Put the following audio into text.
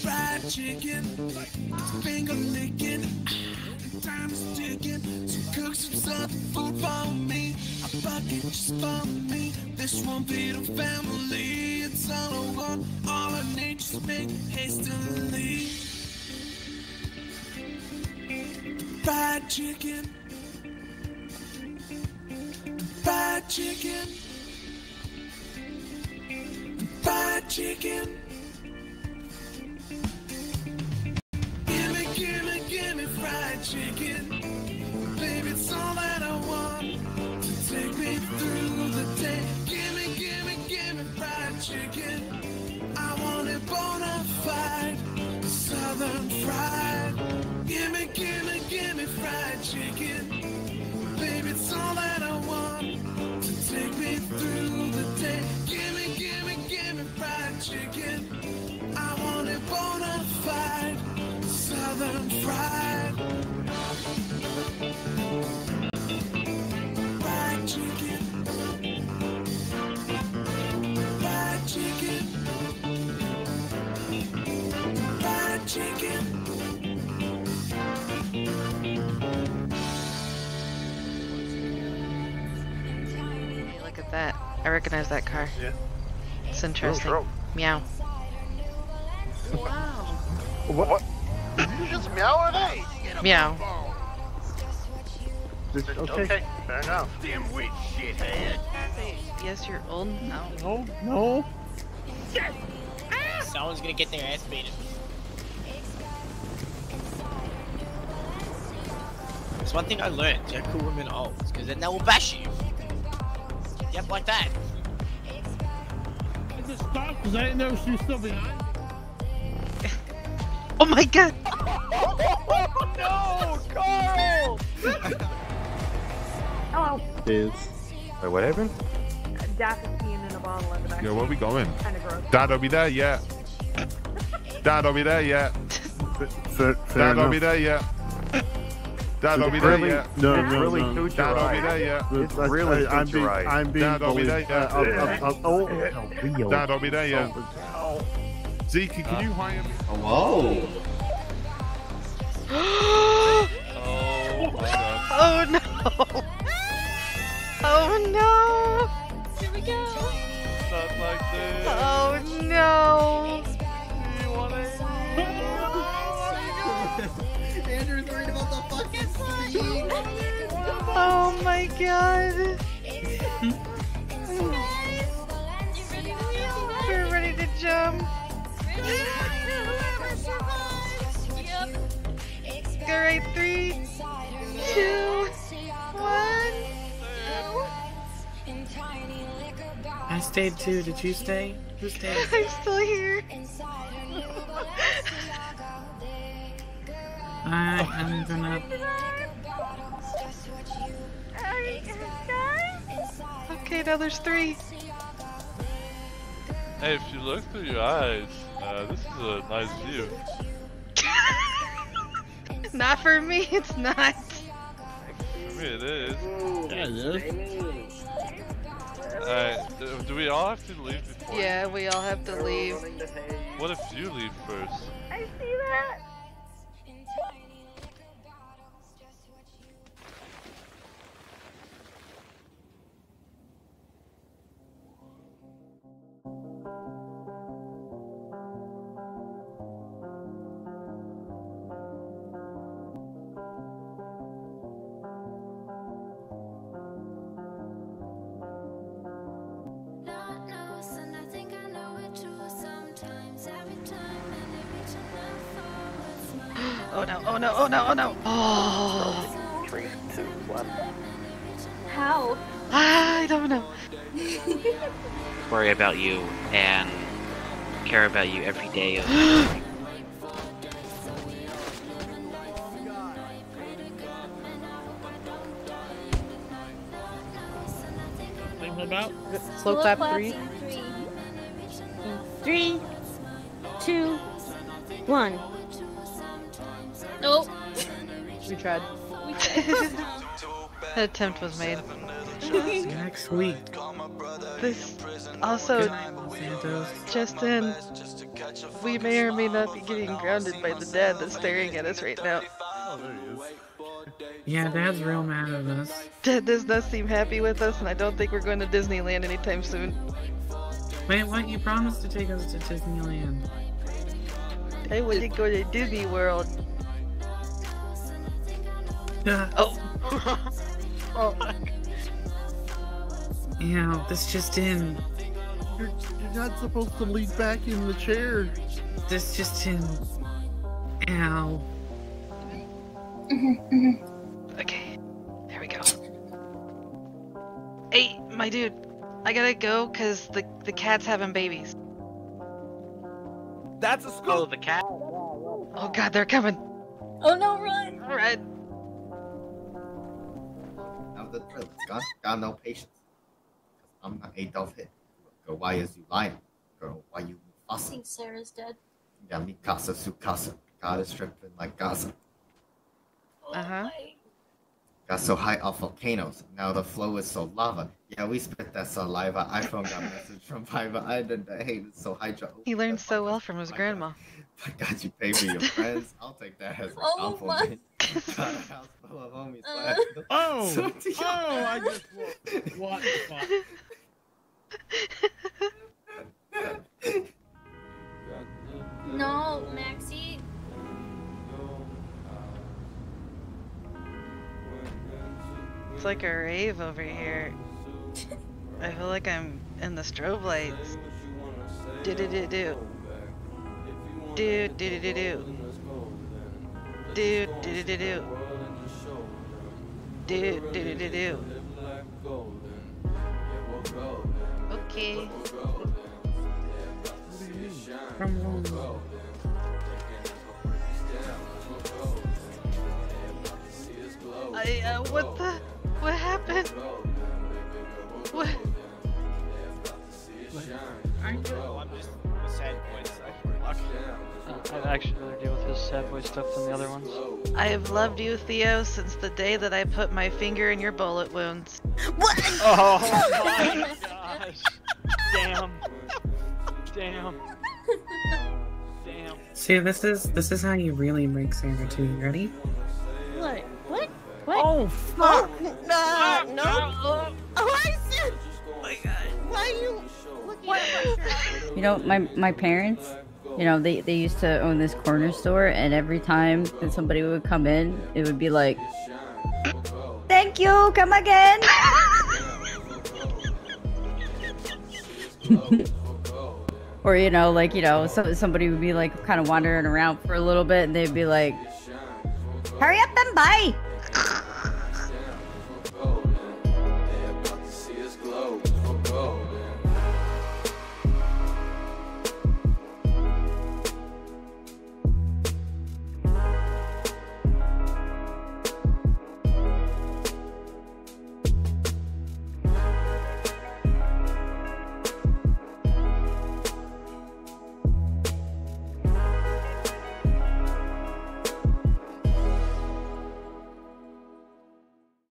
fried chicken, finger licking, time is ticking. So cook some something food for me, a bucket just for me. This won't be the family, it's all I want, all I need. Just make hastily. Fried chicken, fried chicken, fried chicken. Look at that. I recognize that car. Yeah. It's oh, interesting. bro. Meow. What? what? You just meow at me? Meow. Okay. Okay, fair enough. Yes, you're old now. No, no. Someone's gonna get their ass beaten. It's one thing I learned, you're cool women old, because then they will bash you. Yep, like that. I just stopped because I didn't know she was still behind. Oh my god! Oh, no, Carl! Hello. Is. Wait, what happened? Daff is peeing in a bottle in the back. Yo, where are we going? Kind of gross. Dad, I'll be there Yeah. Dad, I'll be there Yeah. Fair, fair Dad, I'll be there yet. Dad, I'll be there really- yet. No, It's no, really no. suits Dad, your I'll be there yet. It's That's- really I, I'm being. I'm being Dad, I'll be there, yeah. Uh, I'll, I'll, I'll, oh, Real. Dad, I'll be there yet. Zeke, can you hire me? Hello. Oh. Oh no! Oh no! Here we go! My god! We're ready to jump! Alright, three, two, one. I stayed too, did you stay? Who stayed? I'm still here. Alright, I'm gonna... Okay, now there's three. Hey, if you look through your eyes, uh, this is a nice view. Not for me, it's not. For me, it is. Yeah, it is. Alright, do- do we all have to leave before? Yeah, we all have to leave. What if you leave first? I see that. Oh, no, oh no, oh no, oh no. Oh, Three, two, one. How? I don't know. worry about you and care about you every day of Think about Slow clap three. Three, two, one. Nope. We tried. An attempt was made. Next week. This also, Good night, Los Santos. Justin, we may or may not be getting grounded by the dad that's staring at us right now. Oh, there he is. Yeah, Dad's real mad at us. Dad does not seem happy with us, and I don't think we're going to Disneyland anytime soon. Wait, what? You promised to take us to Disneyland. I want to go to Disney World. Uh, Oh, yeah, this just in. You're, you're not supposed to lean back in the chair. This just in. Ow. okay. There we go. Hey, my dude, I gotta go because the the cat's having babies. That's a school. Oh, school. the cat. Oh God, they're coming. Oh no, run! All right. Now the drill. Got, got no patience. I'm not Adolf Hitler. Girl, why is you lying? Girl, why you I fussing? think Sarah's dead. Yeah, mi casa su casa. God is stripping like Gaza. Uh-huh. Got so high off volcanoes. Now the flow is so lava. Yeah, we spit that saliva. iPhone got message from Fiverr. I did the hate it so hydra. He learned so well from his My grandma. My God, you pay for your friends. I'll take that as a Oh compliment. Got a house full of homies. Uh. left. Oh, So- oh, I just what the fuck? No, Maxxi. It's like a rave over here. I feel like I'm in the strobe lights. Do do do do. Do do do do do. Do do do do do. Do do. Okay. From home. I uh, what the? What happened? I'd actually rather deal with his sad boy stuff than the other ones. I have loved you, Theo, since the day that I put my finger in your bullet wounds. What? Oh my gosh! Damn! Damn! Damn! See, this is this is how you really break Sarah too. You ready? What? What? What? Oh, fuck! Oh, no, no. Oh, I see. Oh my god. Why are you looking at You know, my my parents, you know, they they used to own this corner store, and every time that somebody would come in, it would be like, "Thank you, come again." or you know, like you know, so somebody would be like kind of wandering around for a little bit, and they'd be like, "Hurry up and buy."